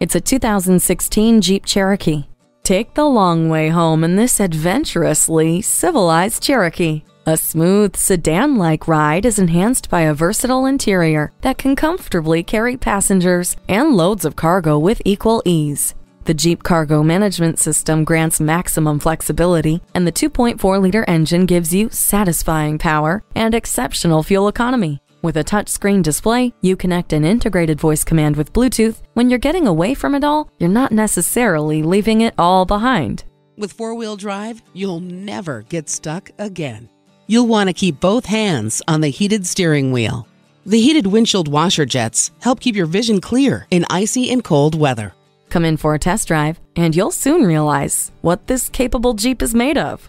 It's a 2016 Jeep Cherokee. Take the long way home in this adventurously civilized Cherokee. A smooth sedan like ride is enhanced by a versatile interior that can comfortably carry passengers and loads of cargo with equal ease. The Jeep Cargo Management System grants maximum flexibility, and the 2.4 liter engine gives you satisfying power and exceptional fuel economy. With a touchscreen display, you connect an integrated voice command with Bluetooth. When you're getting away from it all, you're not necessarily leaving it all behind. With four wheel drive, you'll never get stuck again. You'll want to keep both hands on the heated steering wheel. The heated windshield washer jets help keep your vision clear in icy and cold weather. Come in for a test drive, and you'll soon realize what this capable Jeep is made of.